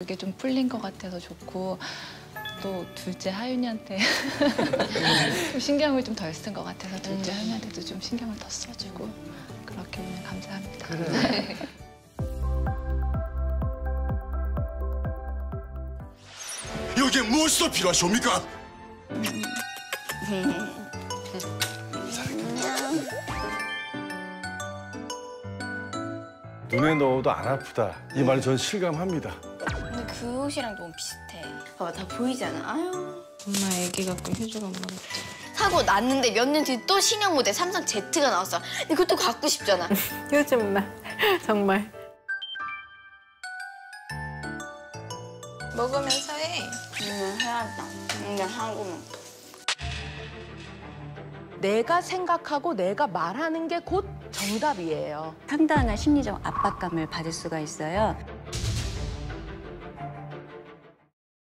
그게 좀 풀린 것 같아서 좋고 또 둘째 하윤이한테 좀 신경을 좀 덜 쓴 것 같아서 둘째 하윤이한테도 좀 신경을 더 써주고 그렇게 감사합니다. 여기에 무엇이 더 필요하십니까? 눈에 넣어도 안 아프다. 이 말은 전 실감합니다. 그 옷이랑 너무 비슷해. 봐봐, 다 보이잖아. 아유. 엄마 애기 갖고 엄마 같죠. 사고 났는데 몇 년 뒤에 또 신형 모델 삼성 Z가 나왔어. 근데 그것도 갖고 싶잖아. 요즘 나 정말 먹으면서 해. 응, 해야겠다. 근데 하고 내가 생각하고 내가 말하는 게 곧 정답이에요. 상당한 심리적 압박감을 받을 수가 있어요.